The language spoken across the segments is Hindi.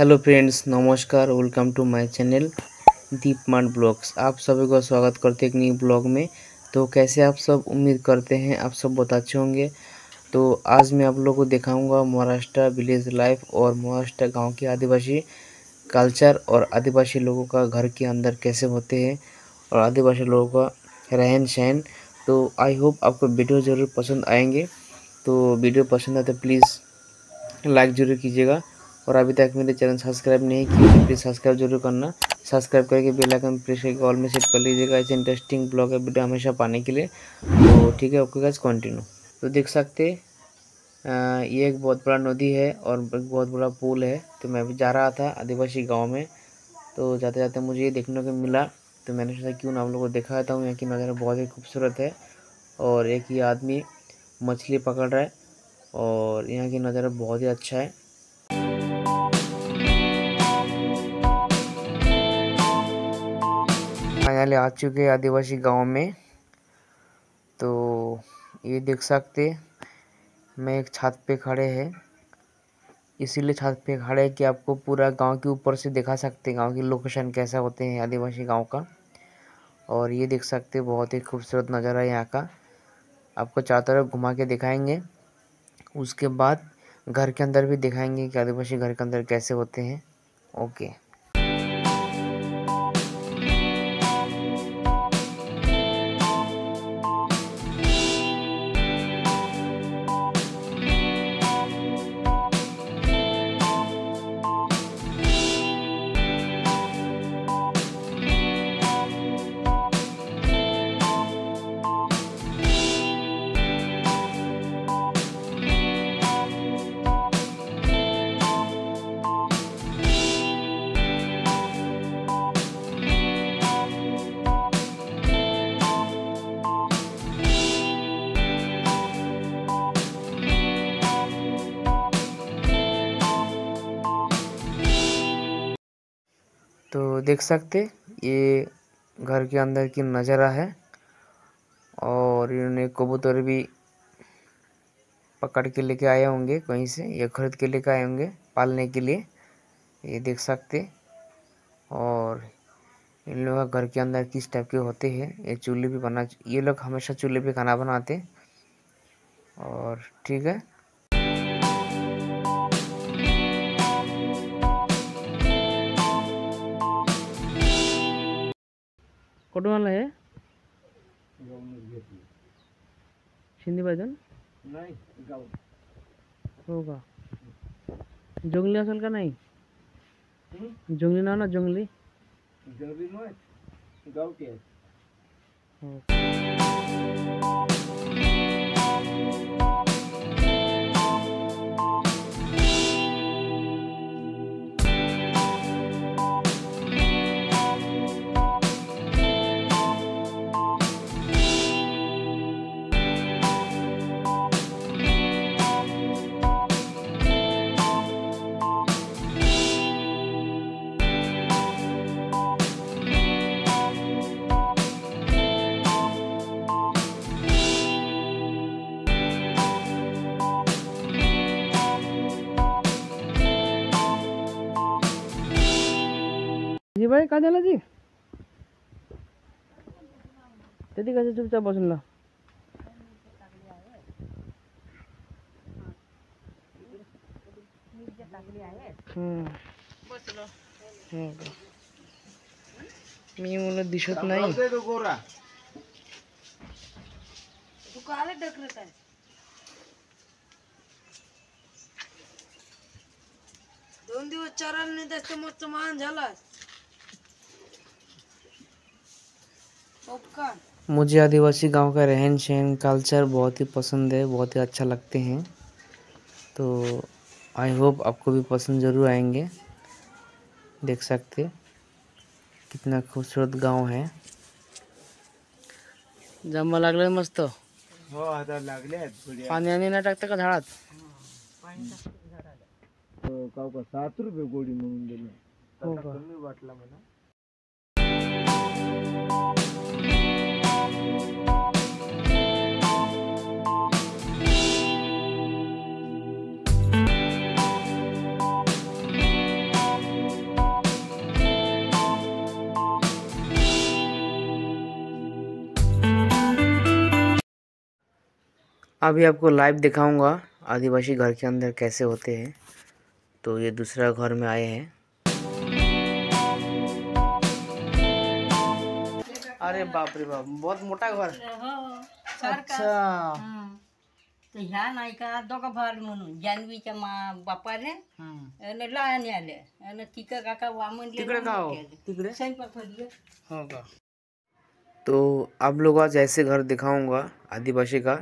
हेलो फ्रेंड्स नमस्कार welcome to my channel Deep Deepman blogs आप सभी को स्वागत करते हैं एक नई ब्लॉग में। तो कैसे आप सब उम्मीद करते हैं, आप सब बहुत अच्छे होंगे। तो आज मैं आप लोगों को दिखाऊँगा महाराष्ट्र विलेज लाइफ और महाराष्ट्र गाँव के आदिवासी कल्चर और आदिवासी लोगों का घर के अंदर कैसे होते हैं और आदिवासी लोगों का रहन सहन। तो आई होप आपको वीडियो ज़रूर पसंद आएँगे। तो वीडियो पसंद आए तो प्लीज़ लाइक ज़रूर कीजिएगा। और अभी तक मेरे चैनल सब्सक्राइब नहीं किए तो प्लीज़ सब्सक्राइब ज़रूर करना। सब्सक्राइब करके बेल आइकन प्रेस करके ऑल में सेट कर लीजिएगा। ऐसे इंटरेस्टिंग ब्लॉग है वीडियो हमेशा पाने के लिए। तो ठीक है ओके गाइस कंटिन्यू तो देख सकते ये एक बहुत बड़ा नदी है और एक बहुत बड़ा पुल है। तो मैं अभी जा रहा था आदिवासी गाँव में। तो जाते जाते मुझे ये देखने को मिला। तो मैंने सोचा क्यों ना आप लोगों को दिखाता हूँ। यहाँ की नज़ारा बहुत ही खूबसूरत है और एक ही आदमी मछली पकड़ रहा है और यहाँ की नज़ारा बहुत ही अच्छा है। फाइनली आ चुके हैं आदिवासी गाँव में। तो ये देख सकते मैं एक छत पे खड़े हैं। इसीलिए छत पे खड़े कि आपको पूरा गाँव के ऊपर से दिखा सकते गाँव की लोकेशन कैसा होते हैं आदिवासी गाँव का। और ये देख सकते बहुत ही खूबसूरत नज़ारा है यहाँ का। आपको चारों तरफ़ घुमा के दिखाएँगे। उसके बाद घर के अंदर भी दिखाएँगे कि आदिवासी घर के अंदर कैसे होते हैं। ओके। तो देख सकते ये घर के अंदर की नज़ारा है। और इन्होंने कबूतर भी पकड़ के लेके आए होंगे कहीं से, या खरीद के लेके आए होंगे पालने के लिए, ये देख सकते और इन लोगों घर के अंदर किस टाइप के होते हैं, ये चूल्हे भी बना, ये लोग हमेशा चूल्हे पे खाना बनाते और ठीक है कुठून आला आहे शिंदे पाहिजे नाही गाव हो का जंगली असेल का नाही जंगली नाव ना जंगली जंगली नाही गावठी आहे हो जी भाई का झालं जी कधी कसं चुपचाप बसूनला हम्म. हो का? मी मुलं दिसत नाही गावठी आहे तो गोरा दोन दिवस चरायला नाही त्याचं मस्त मान झाला मुझे आदिवासी गाँव का रहन सहन कल्चर बहुत ही पसंद है बहुत ही अच्छा लगते हैं। तो आई होप आपको भी पसंद ज़रूर आएँगे। देख सकते कितना खूबसूरत गाँव है। जमा लागलं मस्त। हो आता लागले आहेत पुढे पाणी आणि नाही टाकतं का झाडात? काव का सात रुपये गोडी म्हणून दिले. हो का? कमी वाटला मला अभी आपको लाइव दिखाऊँगा, आदिवासी घर के अंदर कैसे होते हैं। तो ये दूसरा घर में आए हैं। अरे बाप रे बाप बहुत मोटा घर. हो अच्छा. तर ह्या नाही का दोघं भार म्हणून जान्हवीच्या मा बापाने. आणि लहाने आले. आणि तिकडं काका वामन तिकडे का हो? तिकडे? स्वयंपाक हाँ का? तो आप लोग आज ऐसे घर दिखाऊँगा आदिवासी का?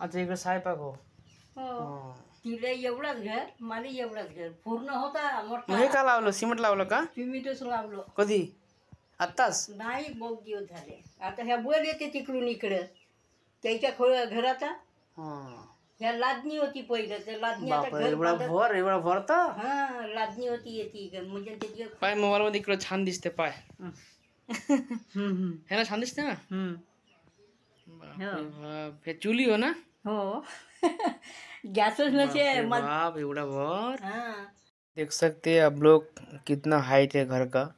अच्छा इकडे सायपाक हो. हो. तिला एवढाच घर मला एवढाच घर. पूर्ण होता मग हे का लावलं? सिमेंट लावलं का? सिमेंटच लावलो. कधी? आत्ताच? नाही बहुत दिवस झाले. आता ह्या बोल येते तिकडून इकडं. त्याच्या खो घरात हा. ह्या लादणी होती पहिलं. तर लादणी आता बापरे घर एवढा बांधत- भर एवढा भर तर? हा लादणी होती येते. म्हणजे त्याची पाय मोबाईल मध्ये इकडे छान दिसते पाय. हम्म, हम्म, हे ना छान दिसते ना? हम्म. बापरे बाप. हे चुली हो ना? हो. गॅसच नसे बाप एवढा भर. हा. देख सकते हैं आप लोग कितना हाइट है घर का.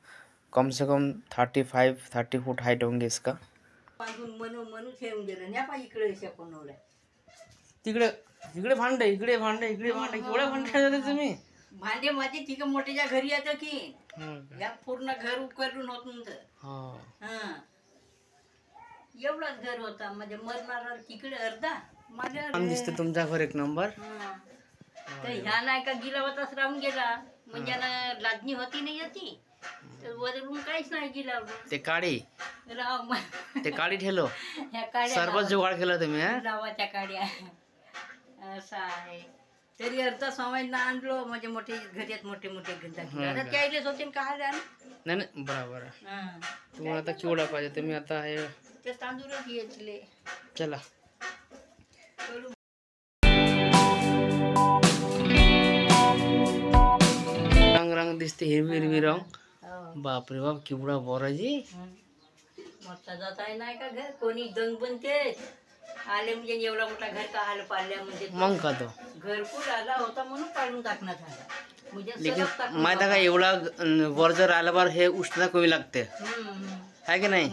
कम से कम थर्टी फाइव थर्टी फुट न्या पा इकडे शेपणवलं तिकडे तिकडे भांडे इकडे भांडे इकडे भांडे केवढे भांडे तुम्ही. भांडे माझे तिकडे मोठ्याच्या घरी येतं की हो का? या पूर्ण घर उकरून होत हा. हा. एवढाच घर होता. म्हणजे मरणारा तिकडे अर्धा माझ्या दिसते तुमचा घर एक नंबर हा. तर ह्या नाही का गिलावतच राहून गेला. म्हणजे लादणी होती नाही होती काहीच नाही गिलावलं ते काळी राव मग ते काळी ठेलो. ह्या काड्या सरबत जुगाड केला तुम्ही हा? लावाच्या काड्या. असं आहे. तरी आणलो म्हणजे मोठे मोठे मोठे त्याइलेच होते न काय जाण नाही नाही बरोबर आहे. तुम्हाला आता केवढा पाहिजे तुम्ही आता हे ते तांदूळच येतले चला. रंग रंग दिसते हिरवी हिरवी रंग. बापरे बाप केवढा बोराजी। मोठा जात आहे नाही का घर कोणी दंग बनते। आले म्हणजे एवढा मोठा घर का आलं पाडल्या म्हणजे मग का तो? घरकुल आला होता म्हणून काढून टाकण्यात आला. म्हणजे लेकिन टाकून माहिती आहे का एवढा अं, वर जर आला बार हे उष्णता कमी लागते. हम्म, हम्म. है कि नहीं?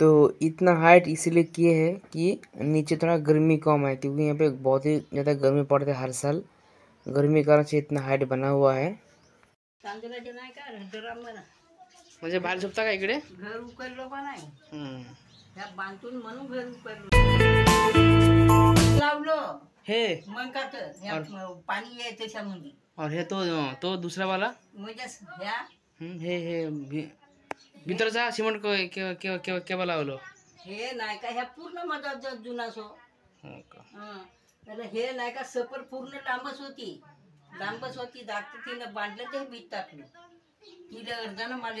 तो इतना हाइट इसीलिए किए है कि नीचे थोड़ा गर्मी कम है क्योंकि यहाँ पे बहुत ही ज़्यादा गर्मी पड़ता है हर साल। गर्मी के कारण से इतना हाइट बना हुआ है। तांदूळाचे नाही का? म्हणजे बाहेर झोपता का इकडे? घर उकरलो का नाही? हम्म. ह्या बांधून म्हणून घर उकरलो लावलो. हे. मग का तर ह्या पाणी आहे त्याच्यामध्ये. और हे तो तो दुसरा वाला? म्हणजे ह्या. हम्म, हे हे भि- भीतरचा सिमेंट के- के- के- के- केव्हा लावलो. हे नाही का ह्या पूर्ण माझा जो जुना सो. हो का? हं. तर हे नाही का सपर पूर्ण लांबच होती. लांबच होती दाखत तिनं बांधलं ते बीत टाकलं तिला अर्धानं मला